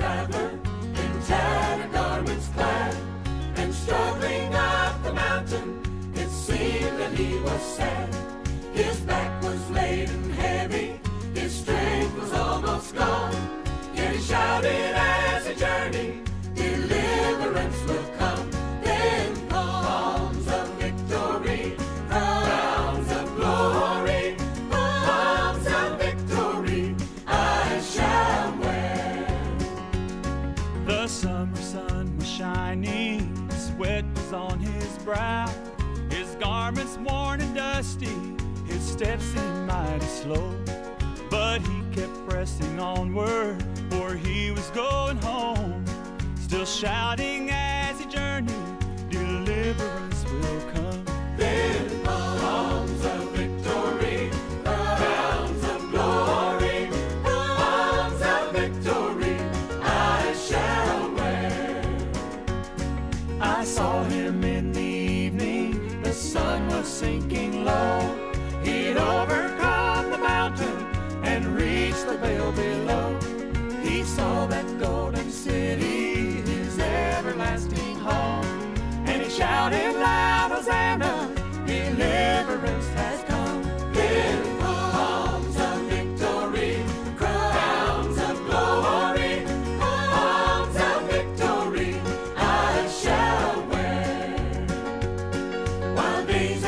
traveler in tattered garments clad, and struggling up the mountain, it seemed that he was sad. His back sweat was on his brow. His garments worn and dusty, his steps seemed mighty slow. But he kept pressing onward, for he was going home, still shouting sinking low. He'd overcome the mountain and reach the vale below. He saw that golden city, his everlasting home. And he shouted loud, Hosanna, deliverance has come. Here comes victory, crowns of glory, arms of victory I shall wear. While these